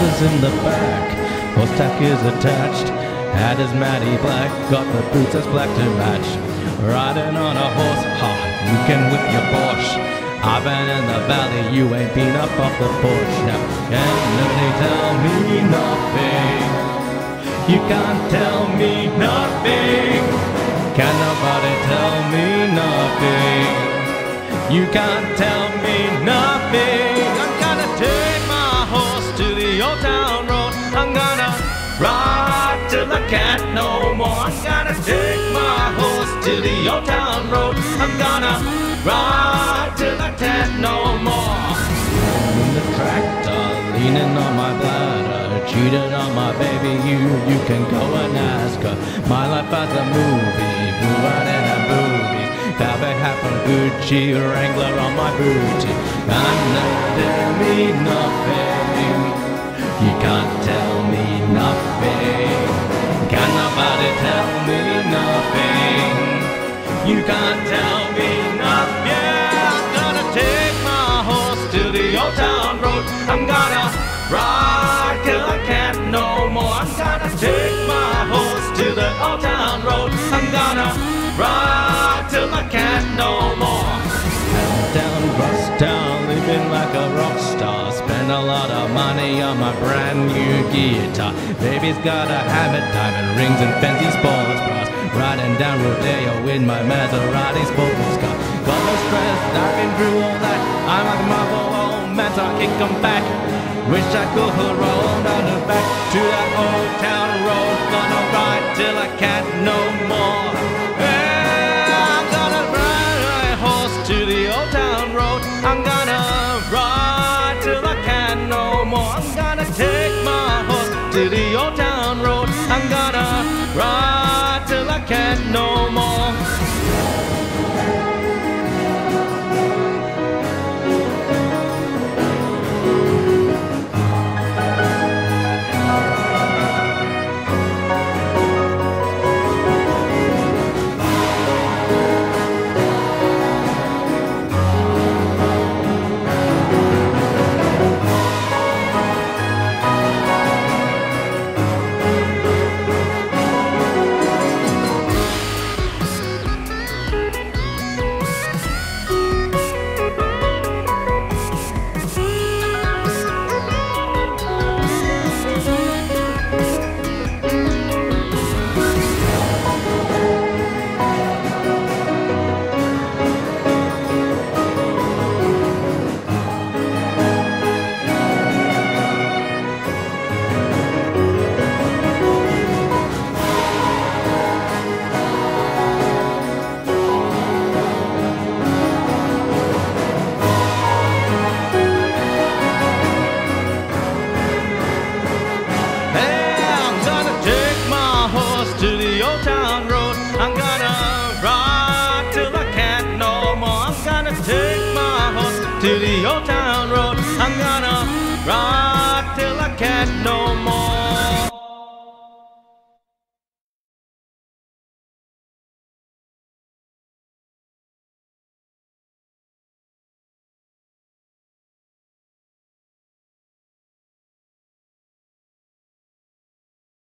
horse in the back. Horse tack is attached. Hat is matty black. Got the boots as black to match. Riding on a horse, ha, you can whip your Porsche. I've been in the valley, you ain't been up off the porch. Now, can nobody tell me nothing? You can't tell me nothing. Can nobody tell me nothing? You can't tell me nothing. Can't no more. I'm gonna take my horse to the old town road. I'm gonna ride till I can't no more. In the tractor, leaning on my bladder, cheating on my baby. You, you can go and ask her. My life as a movie, blue out in a movies. Velvet hat from Gucci, Wrangler on my booty. They tell me nothing. You can't tell me nothing. Nobody tell me nothing? You can't tell me nothing. Yeah, I'm gonna take my horse to the old town road. I'm gonna ride till I can't no more. I'm gonna take my horse to the old town road. I'm gonna ride till I can't no more. My brand new guitar. Baby's got a hammer, diamond rings and fancy sports bras. Riding down Rodeo in my Maserati sports car. Got no stress, I've been through all that. I'm like a marble old oh man, so I come back. Wish I could more.